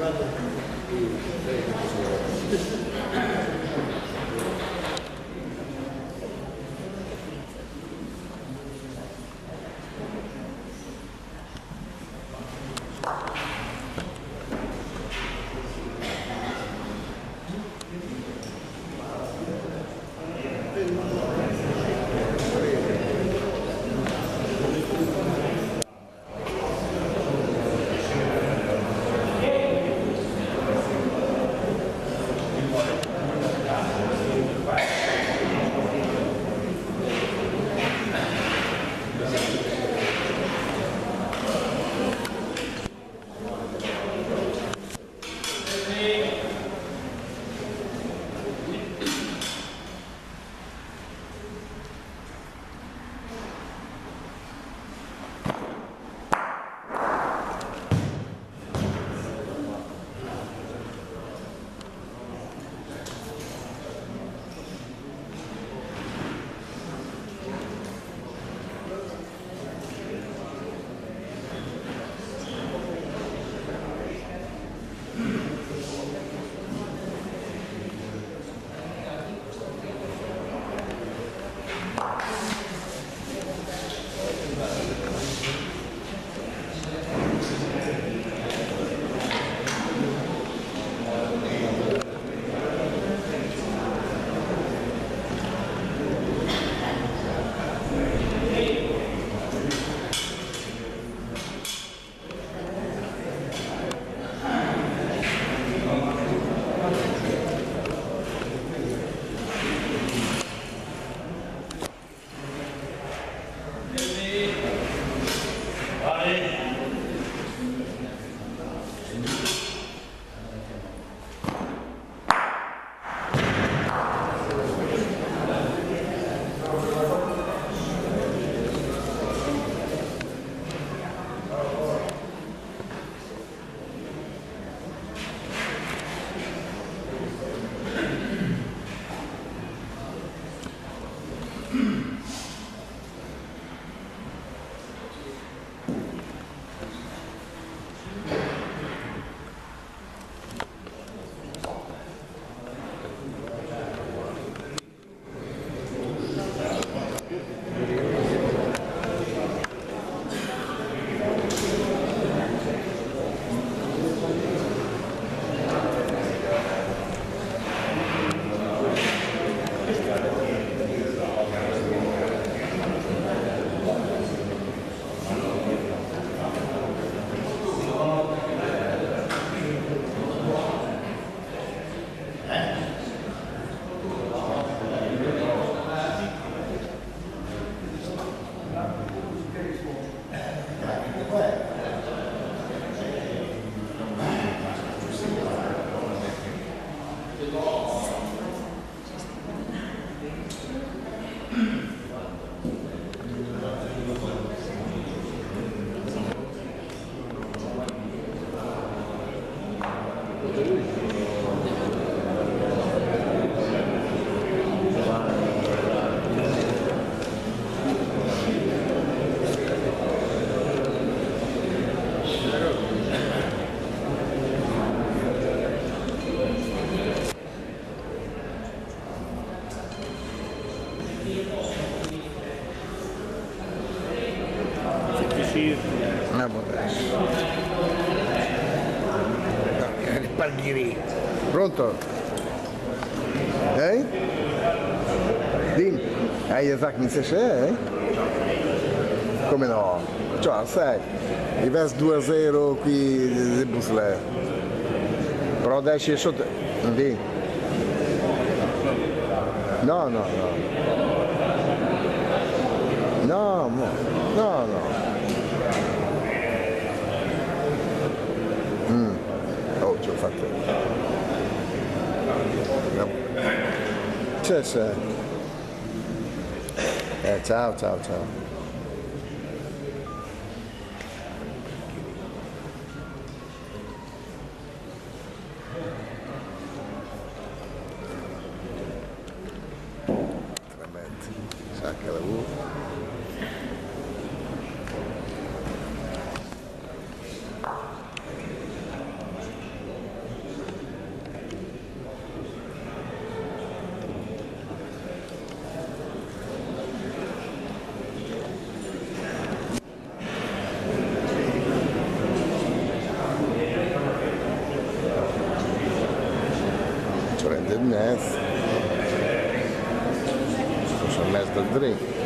rather than being very much Sì. No, eh, Parghiri. Pronto? Hé? Dien? Hai je zak niet zeggen, hè? Come no? Cioè, sai, diverso 2-0 qui di Busle. Però adesso è sotto... Dì. No, no, no. No, no, no. Exactly. Yep. É tchau, yeah, ciao. Tremendo. goodness. It's a drink.